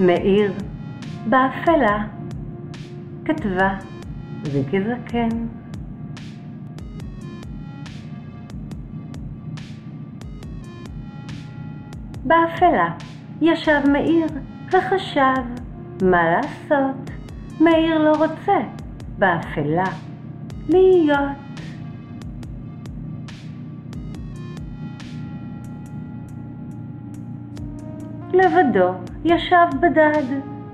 מאיר, באפלה, כתבה ויקי זקן. באפלה ישב מאיר וחשב מה לעשות. מאיר לא רוצה באפלה להיות. לבדו ישב בדד,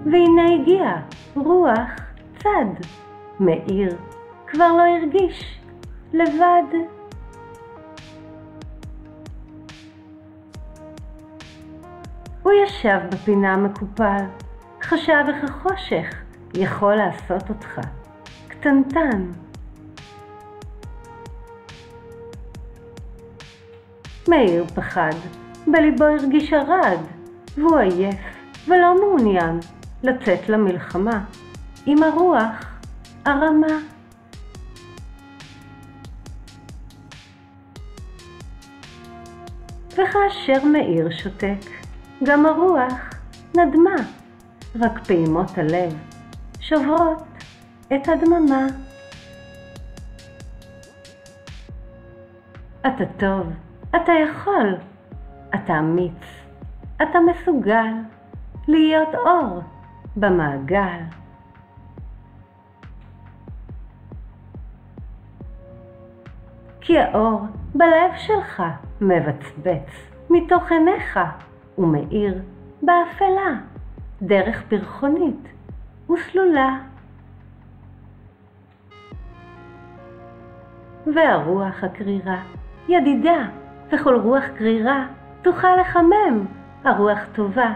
והנה הגיע רוח צד. מאיר כבר לא הרגיש לבד. הוא ישב בפינה מקופל, חשב איך החושך יכול לעשות אותך קטנטן. מאיר פחד, בליבו הרגיש ארד, והוא עייף ולא מעוניין לצאת למלחמה עם הרוח הרמה. וכאשר מאיר שותק, גם הרוח נדמה, רק פעימות הלב שוברות את הדממה. אתה טוב, אתה יכול, אתה אמיץ, אתה מסוגל להיות אור במעגל. כי האור בלב שלך מבצבץ מתוך עיניך ומאיר באפלה, דרך פרחונית וסלולה. והרוח הקרירה, ידידה, וכל רוח קרירה תוכל לחמם. הרוח טובה,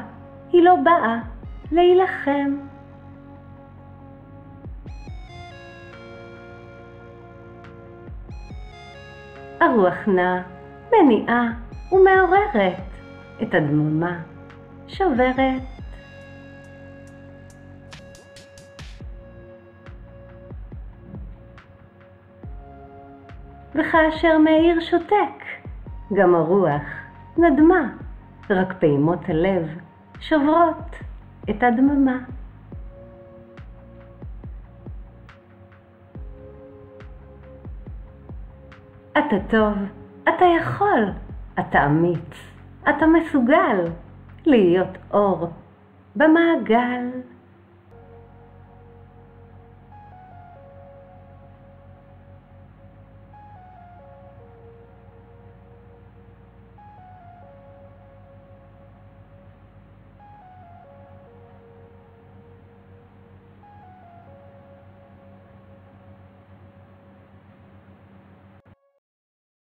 היא לא באה להילחם. הרוח נעה, מניעה ומעוררת את הדממה, שוברת. וכאשר מאיר שותק, גם הרוח נדמה, רק פעימות הלב שוברות את הדממה. אתה טוב, אתה יכול, אתה אמיץ, אתה מסוגל להיות אור במעגל.